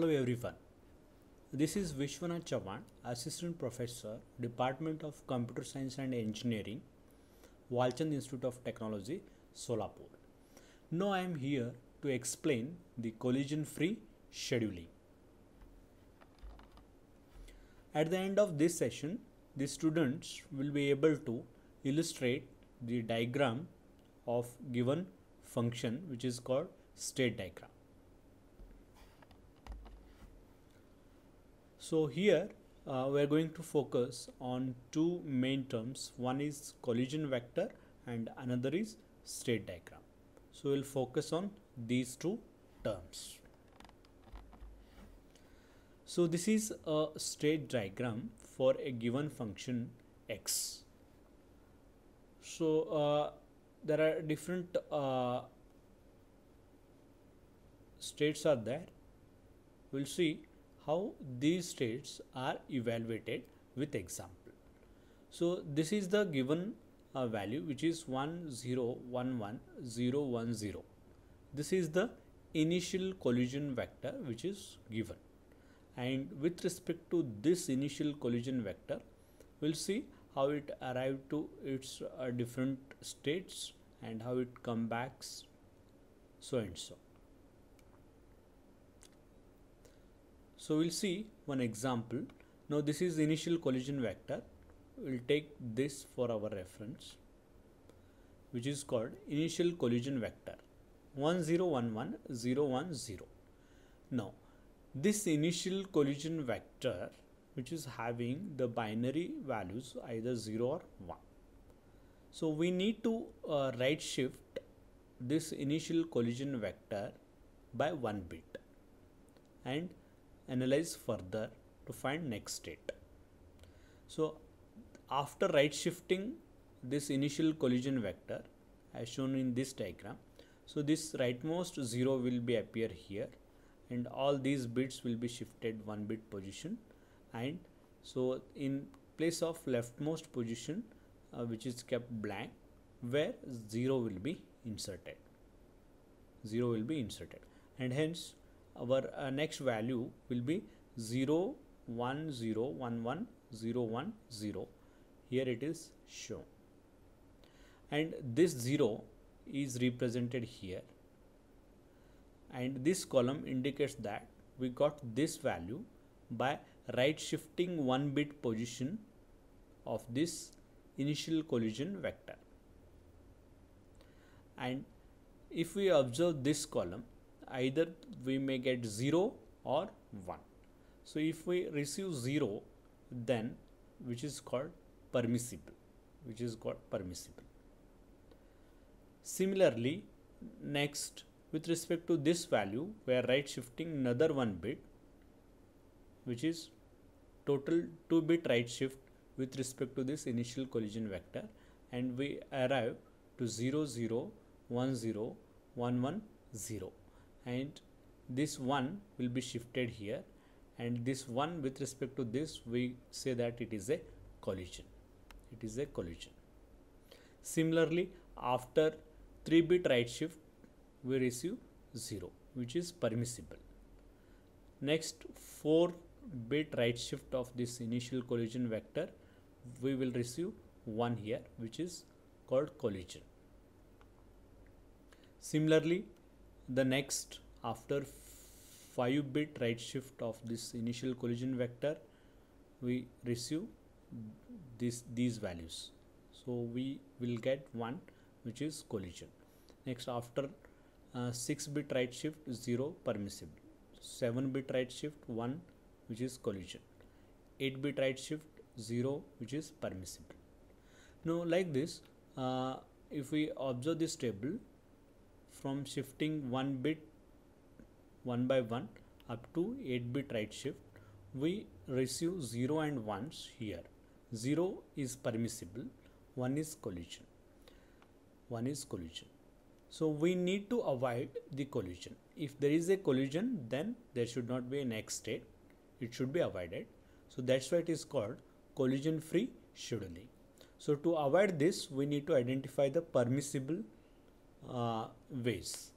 Hello everyone. This is Vishwanath Chavan, Assistant Professor, Department of Computer Science and Engineering, Walchand Institute of Technology, Solapur. Now I am here to explain the collision-free scheduling. At the end of this session, the students will be able to illustrate the diagram of given function which is called state diagram. So here uh, we are going to focus on two main terms. One is collision vector and another is state diagram. So we'll focus on these two terms. So this is a state diagram for a given function x. So uh, there are different uh, states are there. We'll see how these states are evaluated with example. So this is the given uh, value which is 1 0 1 1 0 1 0. This is the initial collision vector which is given and with respect to this initial collision vector we'll see how it arrived to its uh, different states and how it comes back so and so. So we'll see one example. Now this is initial collision vector. We'll take this for our reference which is called initial collision vector 1011 Now this initial collision vector which is having the binary values either 0 or 1. So we need to uh, right shift this initial collision vector by one bit and analyze further to find next state. So after right shifting this initial collision vector as shown in this diagram, so this rightmost 0 will be appear here and all these bits will be shifted one bit position and so in place of leftmost position uh, which is kept blank where 0 will be inserted 0 will be inserted and hence our uh, next value will be 0 1 0 1 1 0 1 0 here it is shown. And this 0 is represented here. And this column indicates that we got this value by right shifting one bit position of this initial collision vector. And if we observe this column either we may get 0 or 1. So if we receive 0 then which is called permissible which is called permissible. Similarly next with respect to this value we are right shifting another one bit which is total 2 bit right shift with respect to this initial collision vector and we arrive to 0 0 1 0 1 1 0 and this one will be shifted here. And this one with respect to this we say that it is a collision. It is a collision. Similarly after 3 bit right shift we receive 0 which is permissible. Next 4 bit right shift of this initial collision vector we will receive 1 here which is called collision. Similarly the next after 5 bit right shift of this initial collision vector we receive this these values. So we will get one which is collision. Next after uh, 6 bit right shift 0 permissible. 7 bit right shift 1 which is collision. 8 bit right shift 0 which is permissible. Now like this uh, if we observe this table from shifting one bit one by one up to 8 bit right shift we receive 0 and 1s here. 0 is permissible 1 is collision. 1 is collision. So we need to avoid the collision. If there is a collision then there should not be a next state. It should be avoided. So that's why it is called collision free scheduling. So to avoid this we need to identify the permissible uh, ways.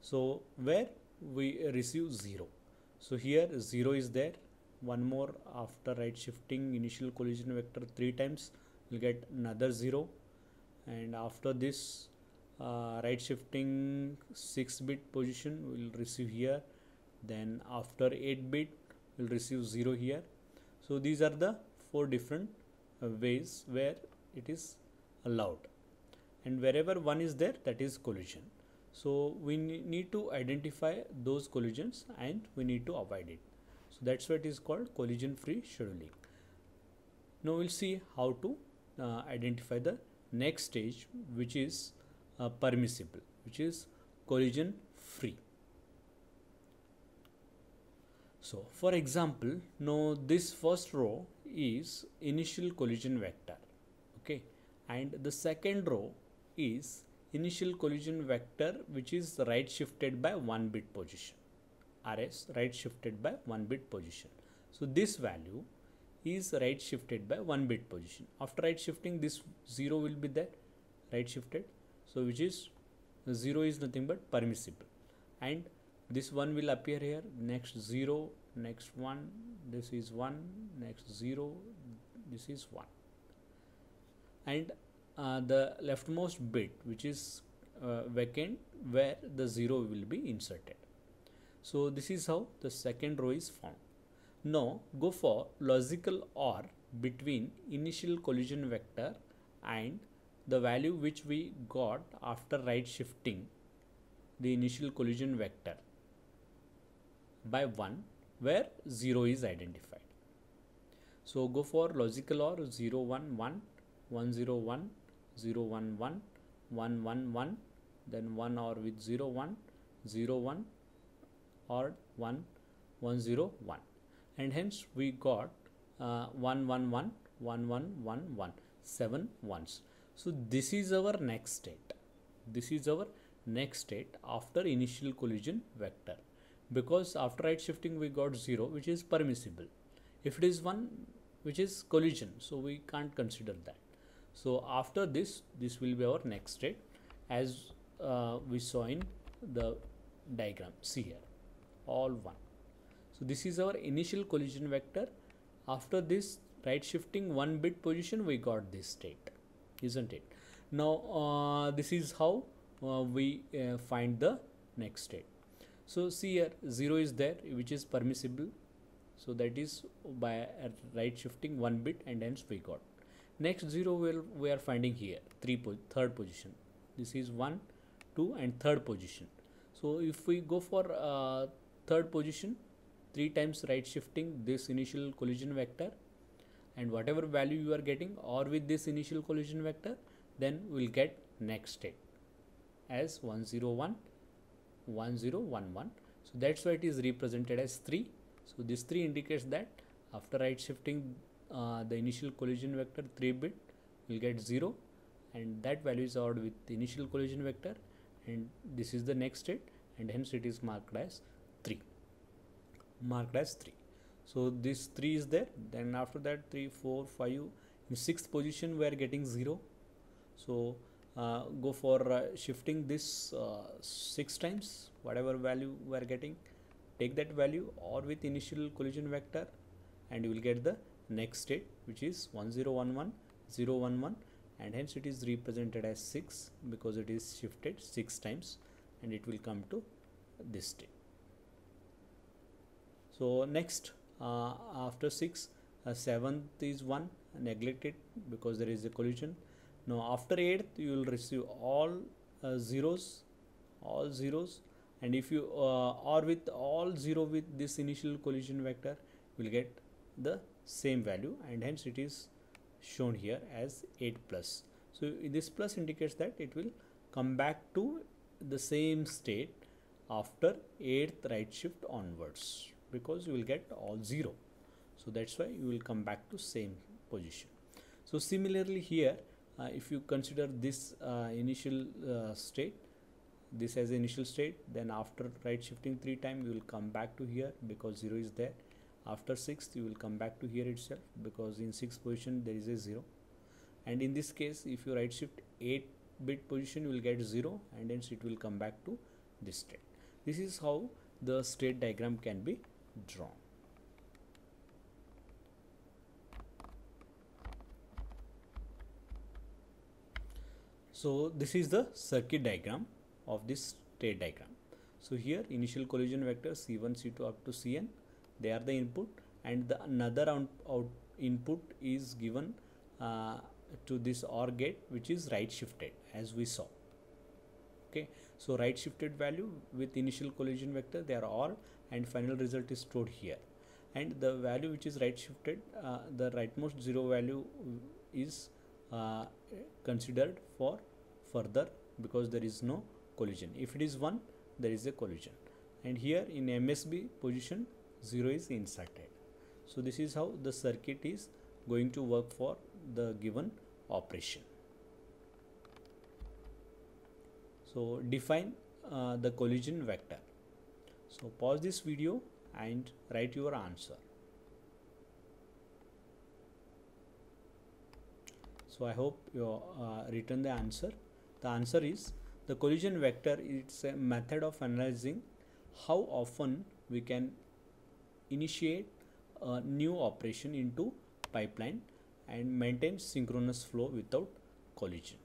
So where we receive 0. so here 0 is there. One more after right shifting initial collision vector three times we'll get another 0 and after this uh, right shifting 6 bit position will receive here. Then after 8 bit we'll receive 0 here. So these are the four different uh, ways where it is allowed and wherever one is there that is collision. So we need to identify those collisions and we need to avoid it. So that's why it is called collision free scheduling. Now we'll see how to uh, identify the next stage which is uh, permissible which is collision free so for example now this first row is initial collision vector okay? And the second row is initial collision vector which is right shifted by one bit position. Rs right shifted by one bit position. So this value is right shifted by one bit position. After right shifting this 0 will be there right shifted. So which is 0 is nothing but permissible. And this one will appear here next 0 next one this is 1 next 0 this is 1 and uh, the leftmost bit which is uh, vacant where the 0 will be inserted so this is how the second row is found now go for logical OR between initial collision vector and the value which we got after right shifting the initial collision vector by 1 where 0 is identified. So go for logical OR 0 1 1 1 0 1 0 1 1 1 1 1 then 1 OR with 0 1 0 1 or 1 1 0 1 and hence we got uh, 1 1 1 1 1 1 1 7 ones. So this is our next state. This is our next state after initial collision vector because after right shifting we got 0 which is permissible. If it is 1 which is collision so we can't consider that. So after this this will be our next state as uh, we saw in the diagram see here all 1. So this is our initial collision vector. After this right shifting one bit position we got this state isn't it? Now uh, this is how uh, we uh, find the next state. So see here 0 is there which is permissible. So that is by right shifting one bit and hence we got. Next 0 will we are finding here three po third position. This is 1, 2 and third position. So if we go for uh, third position 3 times right shifting this initial collision vector and whatever value you are getting or with this initial collision vector then we'll get next state as 101 1011 so that's why it is represented as 3 so this 3 indicates that after right shifting uh, the initial collision vector 3 bit will get 0 and that value is ordered with the initial collision vector and this is the next state and hence it is marked as 3 marked as 3 so this 3 is there then after that 3 4 5 in sixth position we are getting 0 so uh, go for uh, shifting this uh, 6 times whatever value we are getting take that value or with initial collision vector and you will get the next state which is 1011 011 and hence it is represented as 6 because it is shifted 6 times and it will come to this state. So next uh, after 6 uh, 7th is 1 neglected because there is a collision. Now after 8th you will receive all uh, zeros all zeros and if you uh, or with all zero with this initial collision vector you will get the same value and hence it is shown here as 8 plus. So this plus indicates that it will come back to the same state after 8th right shift onwards because you will get all 0 so that's why you will come back to same position. So similarly here uh, if you consider this uh, initial uh, state this as initial state then after right shifting three time you will come back to here because 0 is there after 6th you will come back to here itself because in 6th position there is a 0 and in this case if you right shift 8 bit position you will get 0 and hence it will come back to this state this is how the state diagram can be drawn. So this is the circuit diagram of this state diagram. So here initial collision vector C1, C2 up to Cn, they are the input and the another out, out input is given uh, to this OR gate which is right shifted as we saw. Okay, so right shifted value with initial collision vector they are OR and final result is stored here. And the value which is right shifted uh, the rightmost zero value is uh, considered for further because there is no collision. If it is 1 there is a collision. And here in MSB position 0 is inserted. So this is how the circuit is going to work for the given operation. So define uh, the collision vector. So pause this video and write your answer. So i hope you uh, written the answer. The answer is the collision vector is a method of analyzing how often we can initiate a new operation into pipeline and maintain synchronous flow without collision.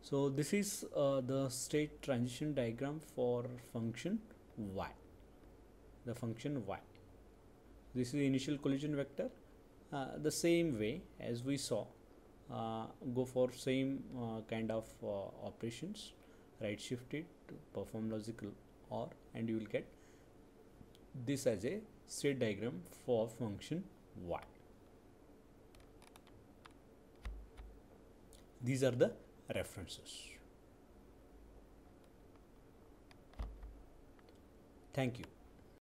So this is uh, the state transition diagram for function y, the function y. This is the initial collision vector. Uh, the same way as we saw uh, go for same uh, kind of uh, operations right shifted to perform logical or and you will get this as a state diagram for function y. These are the references. Thank you